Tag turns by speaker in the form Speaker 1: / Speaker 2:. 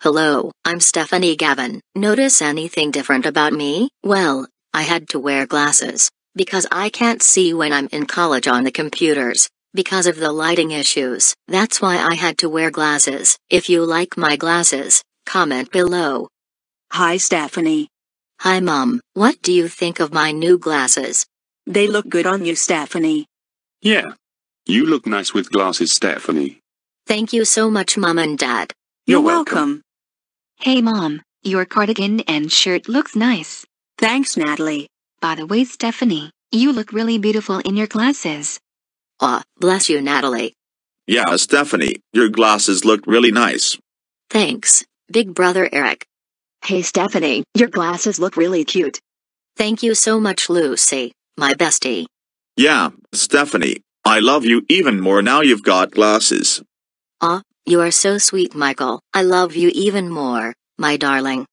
Speaker 1: Hello, I'm Stephanie Gavin. Notice anything different about me? Well, I had to wear glasses because I can't see when I'm in college on the computers because of the lighting issues. That's why I had to wear glasses. If you like my glasses, comment below.
Speaker 2: Hi Stephanie.
Speaker 1: Hi mom, what do you think of my new glasses?
Speaker 2: They look good on you Stephanie.
Speaker 3: Yeah. You look nice with glasses, Stephanie.
Speaker 1: Thank you so much mom and dad.
Speaker 2: You're,
Speaker 3: You're welcome.
Speaker 2: welcome.
Speaker 4: Hey mom, your cardigan and shirt looks nice.
Speaker 2: Thanks Natalie.
Speaker 4: By the way, Stephanie, you look really beautiful in your glasses.
Speaker 1: Aw, bless you Natalie.
Speaker 5: Yeah, Stephanie, your glasses look really nice.
Speaker 1: Thanks, big brother Eric.
Speaker 6: Hey Stephanie, your glasses look really cute.
Speaker 1: Thank you so much Lucy, my bestie.
Speaker 5: Yeah, Stephanie, I love you even more now you've got glasses.
Speaker 1: Aw, you are so sweet Michael. I love you even more, my darling.